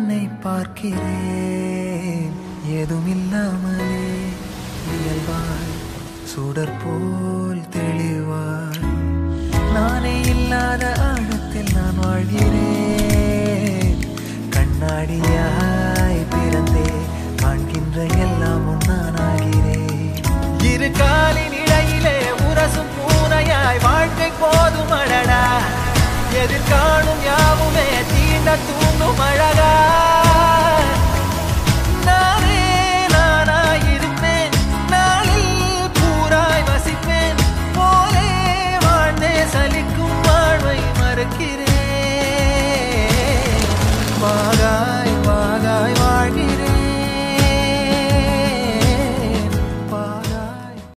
என்னை பார்க்கிறேன். எதுமில்லாமலே இயல்பாய் சுடர் போல் தெளிவாய். நானே இல்லாத ஆழத்தில் நான் வாழ்கிறேன். கண்ணாடியா